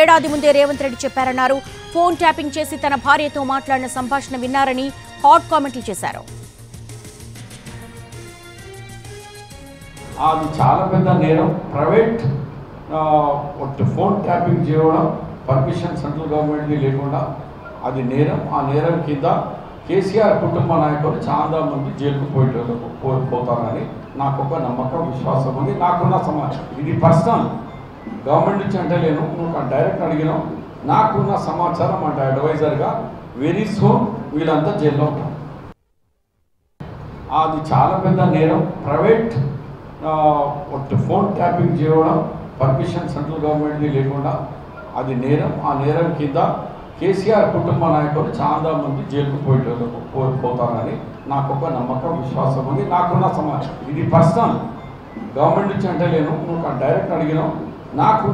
ఏడాది ముందే రేవంత్ రెడ్డి చెప్పారన్నారు. ఫోన్ ట్యాపింగ్ చేసి తన భార్యతో మాట్లాడిన సంభాషణ విన్నారని హాట్ కామెంట్లు చేశారు. అది చాలా పెద్ద నేరం. ప్రైవేట్ ఫోన్ ట్యాపింగ్ చేయడం పర్మిషన్ సెంట్రల్ గవర్నమెంట్ని లేకుండా అది నేరం. ఆ నేరం కింద కేసీఆర్ కుటుంబ నాయకులు చాలా మంది జైలుకు పోయేటోళ్ళు పోతారని నాకు ఒక నమ్మకం విశ్వాసం ఉంది. నాకున్న సమాచారం. ఇది పర్సనల్. గవర్నమెంట్ నుంచి అంటే లేను నువ్వు డైరెక్ట్ అడిగినావు నాకున్న సమాచారం అంటే అడ్వైజర్గా వెరీ సూన్ వీళ్ళంతా జైల్లో ఉంటారు అది చాలా పెద్ద నేరం. ప్రైవేట్ ఫోన్ ట్యాపింగ్ చేయడం పర్మిషన్ సెంట్రల్ గవర్నమెంట్ది లేకుండా అది నేరం. ఆ నేరం కింద కేసీఆర్ కుటుంబ నాయకులు చాలా మంది జైలుకు పోయేటోళ్ళు పో- పోతారని నాకు ఒక నమ్మకం విశ్వాసం ఉంది నాకున్న సమాచారం. ఇది పర్సనల్. గవర్నమెంట్ నుంచి అంటే లేను నువ్వు డైరెక్ట్ అడిగినావు నాకు